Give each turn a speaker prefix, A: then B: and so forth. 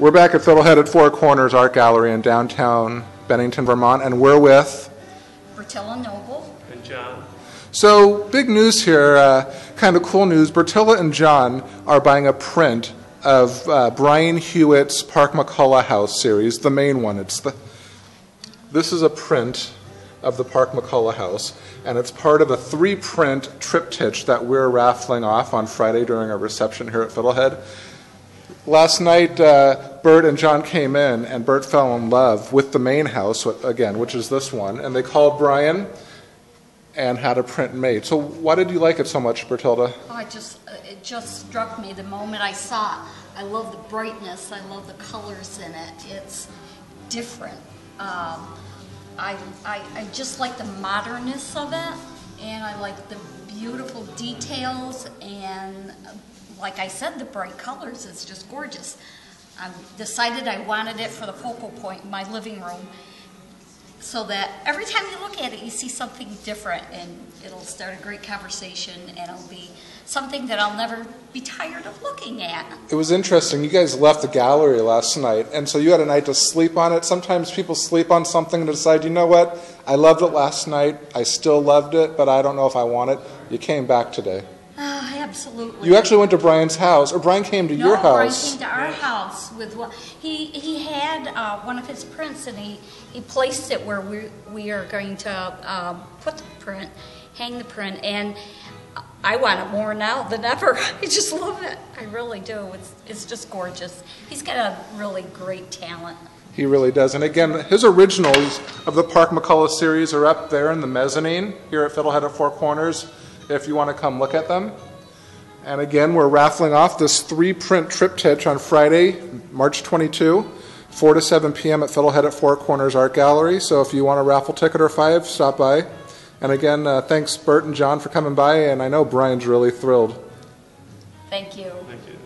A: We're back at Fiddlehead at Four Corners Art Gallery in downtown Bennington, Vermont, and we're with.
B: Bertilla Noble.
C: And John,
A: So, big news here, uh, kind of cool news. Bertilla and John are buying a print of uh, Brian Hewitt's Park McCullough House series, the main one. It's the, this is a print of the Park McCullough House, and it's part of a three print triptych that we're raffling off on Friday during our reception here at Fiddlehead. Last night, uh, Bert and John came in, and Bert fell in love with the main house, again, which is this one, and they called Brian and had a print made. So, why did you like it so much, Bertilda?
B: Oh, I just, uh, it just struck me the moment I saw it. I love the brightness. I love the colors in it. It's different. Um, I, I, I just like the modernness of it, and I like the beautiful details, and like I said, the bright colors. It's just gorgeous. Um, I decided I wanted it for the focal point in my living room. so that every time you look at it, you see something different, and it'll start a great conversation, and it'll be something that I'll never be tired of looking at.
A: It was interesting. You guys left the gallery last night, and so you had a night to sleep on it. Sometimes people sleep on something and decide, you know what, I loved it last night, I still loved it, but I don't know if I want it. You came back today.
B: Absolutely.
A: You actually went to Brian's house, or Brian came to
B: no,
A: your house.
B: Brian came to our house with what he he had uh, one of his prints, and he he placed it where we we are going to um, put the print, hang the print, and. I want it more now than ever. I just love it. I really do. It's, it's just gorgeous. He's got a really great talent.
A: He really does. And again, his originals of the Park McCullough series are up there in the mezzanine here at Fiddlehead at Four Corners if you want to come look at them. And again, we're raffling off this three print triptych on Friday, March 22, 4 to 7 p.m. at Fiddlehead at Four Corners Art Gallery. So if you want a raffle ticket or five, stop by. And again, uh, thanks Bert and John for coming by, and I know Brian's really thrilled.
B: Thank you.
C: thank you.